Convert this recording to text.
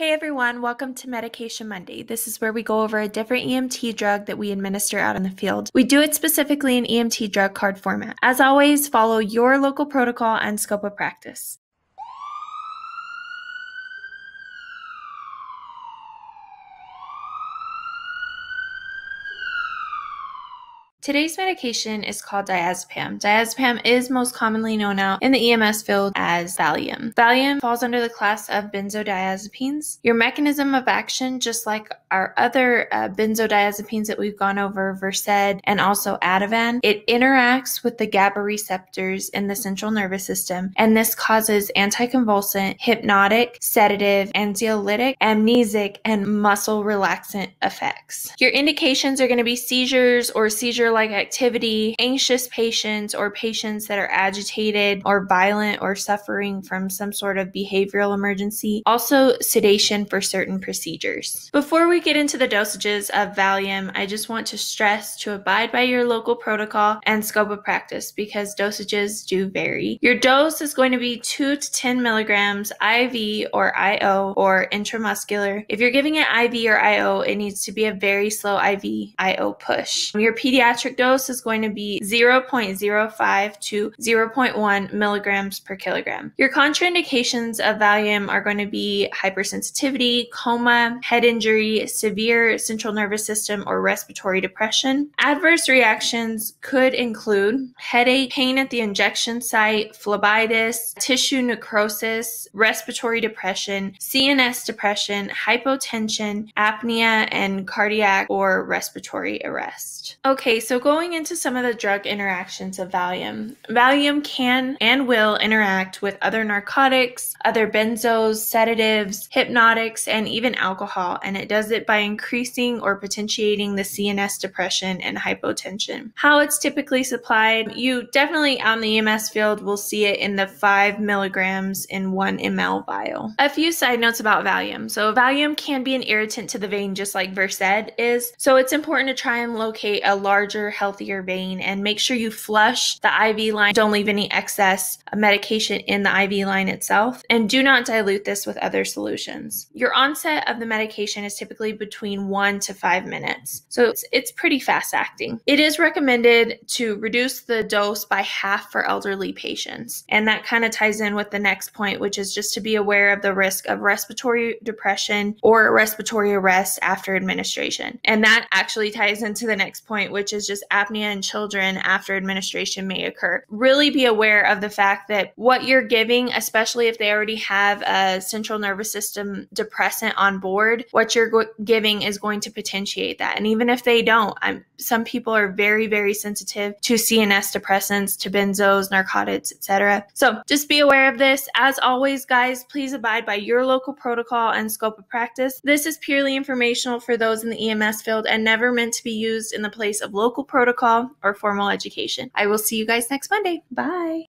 Hey everyone, welcome to Medication Monday. This is where we go over a different EMT drug that we administer out in the field. We do it specifically in EMT drug card format. As always, follow your local protocol and scope of practice. Today's medication is called diazepam. Diazepam is most commonly known out in the EMS field as Valium. Valium falls under the class of benzodiazepines. Your mechanism of action, just like our other uh, benzodiazepines that we've gone over, Versed and also Ativan, it interacts with the GABA receptors in the central nervous system, and this causes anticonvulsant, hypnotic, sedative, anxiolytic, amnesic, and muscle relaxant effects. Your indications are going to be seizures or seizure like activity, anxious patients, or patients that are agitated or violent or suffering from some sort of behavioral emergency. Also, sedation for certain procedures. Before we get into the dosages of Valium, I just want to stress to abide by your local protocol and scope of practice because dosages do vary. Your dose is going to be 2 to 10 milligrams IV or IO or intramuscular. If you're giving it IV or IO, it needs to be a very slow IV IO push. Your pediatric dose is going to be 0.05 to 0.1 milligrams per kilogram. Your contraindications of Valium are going to be hypersensitivity, coma, head injury, severe central nervous system or respiratory depression. Adverse reactions could include headache, pain at the injection site, phlebitis, tissue necrosis, respiratory depression, CNS depression, hypotension, apnea, and cardiac or respiratory arrest. Okay, so going into some of the drug interactions of Valium, Valium can and will interact with other narcotics, other benzos, sedatives, hypnotics, and even alcohol, and it does it by increasing or potentiating the CNS depression and hypotension. How it's typically supplied, you definitely on the EMS field will see it in the 5 milligrams in 1 ml vial. A few side notes about Valium. So, Valium can be an irritant to the vein just like Versed is, so it's important to try and locate a larger larger, healthier vein and make sure you flush the IV line. Don't leave any excess medication in the IV line itself and do not dilute this with other solutions. Your onset of the medication is typically between one to five minutes. So it's, it's pretty fast acting. It is recommended to reduce the dose by half for elderly patients. And that kind of ties in with the next point, which is just to be aware of the risk of respiratory depression or respiratory arrest after administration. And that actually ties into the next point, which is just apnea in children after administration may occur. Really be aware of the fact that what you're giving, especially if they already have a central nervous system depressant on board, what you're go- giving is going to potentiate that. And even if they don't, I'm, some people are very, very sensitive to CNS depressants, to benzos, narcotics, etc. So just be aware of this. As always, guys, please abide by your local protocol and scope of practice. This is purely informational for those in the EMS field and never meant to be used in the place of local protocol or formal education. I will see you guys next Monday. Bye.